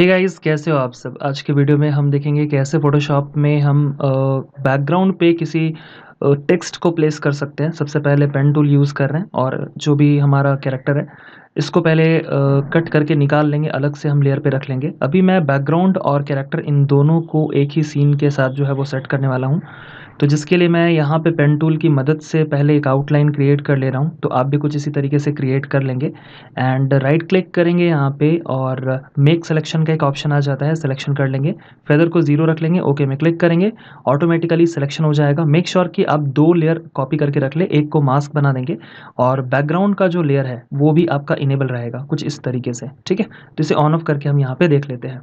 Hey guys कैसे हो आप सब? आज के वीडियो में हम देखेंगे कैसे फ़ोटोशॉप में हम बैकग्राउंड पे किसी टेक्स्ट को प्लेस कर सकते हैं। सबसे पहले पेन टूल यूज़ कर रहे हैं और जो भी हमारा कैरेक्टर है, इसको पहले कट करके निकाल लेंगे, अलग से हम लेयर पे रख लेंगे। अभी मैं बैकग्राउंड और कैरेक्टर इन दोनों को एक ही सीन के साथ जो है वो सेट करने वाला हूँ। तो जिसके लिए मैं यहाँ पे पेन टूल की मदद से पहले एक आउटलाइन क्रिएट कर ले रहा हूँ तो आप भी कुछ इसी तरीके से क्रिएट कर लेंगे। एंड राइट क्लिक करेंगे यहाँ पे और मेक सिलेक्शन का एक ऑप्शन आ जाता है सिलेक्शन कर लेंगे। फेदर को ज़ीरो रख लेंगे ओके में क्लिक करेंगे। ऑटोमेटिकली सिलेक्शन हो जाएगा। मेक श्योर sure कि आप दो लेयर कॉपी करके रख ले, एक को मास्क बना देंगे और बैकग्राउंड का जो लेयर है, वो भी आपका इनेबल रहेगा, कुछ इस तरीके से, ठीक है? तो इसे ऑन ऑफ़ करके हम यहाँ पे देख लेते हैं।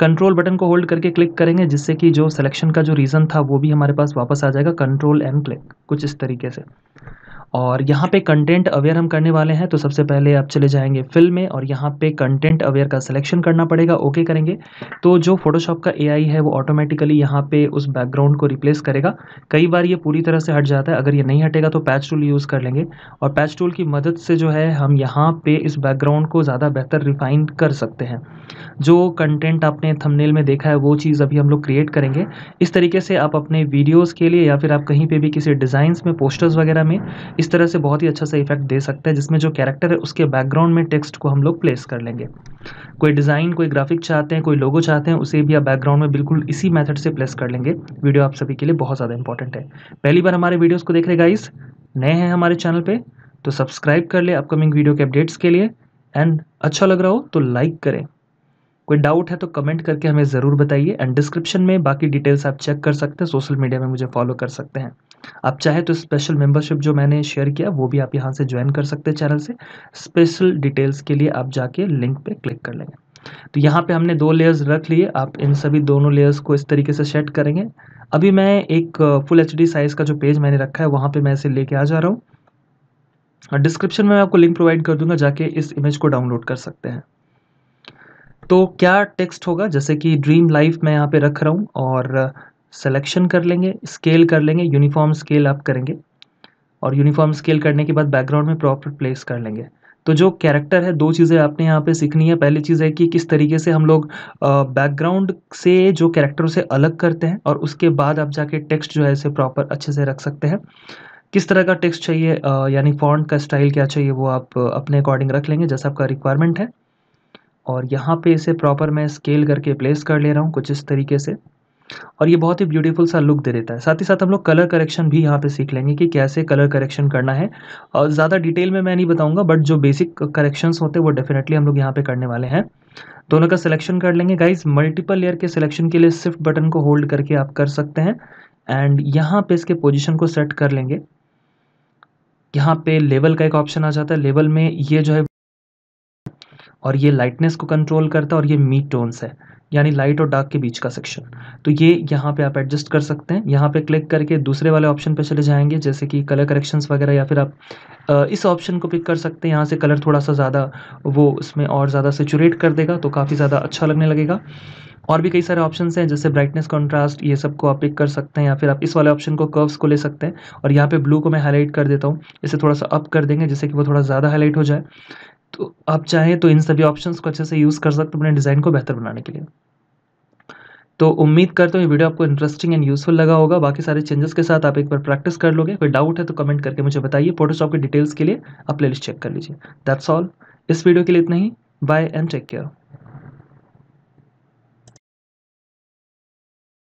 कंट्रोल बटन को होल्ड करके क्लिक करेंगे, जिससे कि जो सिलेक्शन का जो रीज़न था, वो भी हमारे पास वापस आ जाएगा कंट्रोल एंड क्लिक कुछ इस तरीके से। और यहाँ पे कंटेंट अवेयर हम करने वाले हैं तो सबसे पहले आप चले जाएँगे फिल में और यहाँ पे कंटेंट अवेयर का सिलेक्शन करना पड़ेगा ओके करेंगे। तो जो फोटोशॉप का एआई है, वो ऑटोमेटिकली यहाँ पे उस बैकग्राउंड को रिप्लेस करेगा। कई बार ये पूरी तरह से हट जाता है, अगर ये नहीं हटेगा तो पैच टूल यूज़ कर लेंगे। और पैच टूल की मदद से जो है, हम यहाँ पे इस बैकग्राउंड को ज़्यादा बेहतर रिफाइन कर सकते हैं। जो कंटेंट आपने थंबनेल में देखा है, वो चीज़ अभी हम लोग क्रिएट करेंगे। इस तरीके से आप अपने वीडियोज़ के लिए या फिर आप कहीं पर भी किसी डिज़ाइंस में पोस्टर्स वगैरह में इस तरह से बहुत ही अच्छा सा इफ़ेक्ट दे सकता है, जिसमें जो कैरेक्टर है, उसके बैकग्राउंड में टेक्स्ट को हम लोग प्लेस कर लेंगे। कोई डिज़ाइन कोई ग्राफिक चाहते हैं, कोई लोगो चाहते हैं, उसे भी आप बैकग्राउंड में बिल्कुल इसी मेथड से प्लेस कर लेंगे। वीडियो आप सभी के लिए बहुत ज़्यादा इंपॉर्टेंट है। पहली बार हमारे वीडियोज़ को देख रहे गाइस नए हैं हमारे चैनल पर तो सब्सक्राइब कर ले अपकमिंग वीडियो के अपडेट्स के लिए। एंड अच्छा लग रहा हो तो लाइक करें। कोई डाउट है तो कमेंट करके हमें ज़रूर बताइए। एंड डिस्क्रिप्शन में बाकी डिटेल्स आप चेक कर सकते हैं सोशल मीडिया में मुझे फॉलो कर सकते हैं। आप चाहे तो स्पेशल मेंबरशिप जो मैंने शेयर किया, वो भी आप यहाँ से ज्वाइन कर सकते हैं चैनल से। स्पेशल डिटेल्स के लिए आप जाके लिंक पे क्लिक कर लेंगे। तो यहाँ पे हमने दो लेयर्स रख लिए। आप इन सभी दोनों लेयर्स को इस तरीके से सेट करेंगे। अभी मैं एक फुल एचडी साइज़ का जो पेज मैंने रखा है, वहाँ पर मैं इसे लेके आ जा रहा हूँ। डिस्क्रिप्शन में मैं आपको लिंक प्रोवाइड कर दूँगा, जाके इस इमेज को डाउनलोड कर सकते हैं। तो क्या टेक्स्ट होगा? जैसे कि ड्रीम लाइफ मैं यहाँ पे रख रहा हूँ और सिलेक्शन कर लेंगे स्केल कर लेंगे यूनिफॉर्म स्केल आप करेंगे और यूनिफॉर्म स्केल करने के बाद बैकग्राउंड में प्रॉपर प्लेस कर लेंगे। तो जो कैरेक्टर है, दो चीज़ें आपने यहाँ पे सीखनी है। पहली चीज़ है कि किस तरीके से हम लोग बैकग्राउंड से जो कैरेक्टर से अलग करते हैं और उसके बाद आप जाके टेक्स्ट जो है इसे प्रॉपर अच्छे से रख सकते हैं। किस तरह का टेक्स्ट चाहिए यानी फॉन्ट का स्टाइल क्या चाहिए, वो आप अपने अकॉर्डिंग रख लेंगे, जैसा आपका रिक्वायरमेंट है। और यहाँ पे इसे प्रॉपर मैं स्केल करके प्लेस कर ले रहा हूँ कुछ इस तरीके से। और ये बहुत ही ब्यूटीफुल सा लुक दे देता है। साथ ही साथ हम लोग कलर करेक्शन भी यहाँ पे सीख लेंगे कि कैसे कलर करेक्शन करना है। और ज़्यादा डिटेल में मैं नहीं बताऊँगा बट जो बेसिक करेक्शंस होते हैं, वो डेफिनेटली हम लोग यहाँ पे करने वाले हैं। दोनों का सिलेक्शन कर लेंगे। गाइज़ मल्टीपल लेयर के सिलेक्शन के लिए सिर्फ़ बटन को होल्ड करके आप कर सकते हैं। एंड यहाँ पे इसके पोजिशन को सेट कर लेंगे। यहाँ पे लेवल का एक ऑप्शन आ जाता है। लेवल में ये जो है और ये लाइटनेस को कंट्रोल करता है और ये मीट टोन्स है। यानी लाइट और डार्क के बीच का सेक्शन तो ये यहाँ पे आप एडजस्ट कर सकते हैं। यहाँ पे क्लिक करके दूसरे वाले ऑप्शन पे चले जाएँगे, जैसे कि कलर करेक्शंस वगैरह या फिर आप इस ऑप्शन को पिक कर सकते हैं। यहाँ से कलर थोड़ा सा ज़्यादा, वो उसमें और ज़्यादा सेचुरेट कर देगा तो काफ़ी ज़्यादा अच्छा लगने लगेगा। और भी कई सारे ऑप्शन हैं, जैसे ब्राइटनेस कॉन्ट्रास्ट ये सबको आप पिक कर सकते हैं या फिर आप इस वाले ऑप्शन को कर्व्स को ले सकते हैं। और यहाँ पे ब्लू को मैं हाईलाइट कर देता हूँ। इसे थोड़ा सा अप कर देंगे जिससे कि वो थोड़ा ज़्यादा हाईलाइट हो जाए। तो आप चाहें तो इन सभी ऑप्शंस को अच्छे से यूज़ कर सकते हैं अपने डिज़ाइन को बेहतर बनाने के लिए। तो उम्मीद करता हूँ ये वीडियो आपको इंटरेस्टिंग एंड यूजफुल लगा होगा। बाकी सारे चेंजेस के साथ आप एक बार प्रैक्टिस कर लोगे। कोई डाउट है तो कमेंट करके मुझे बताइए। फोटोशॉप के डिटेल्स के लिए आप प्लेलिस्ट चेक कर लीजिए। दैट्स ऑल इस वीडियो के लिए इतना ही। Bye and take care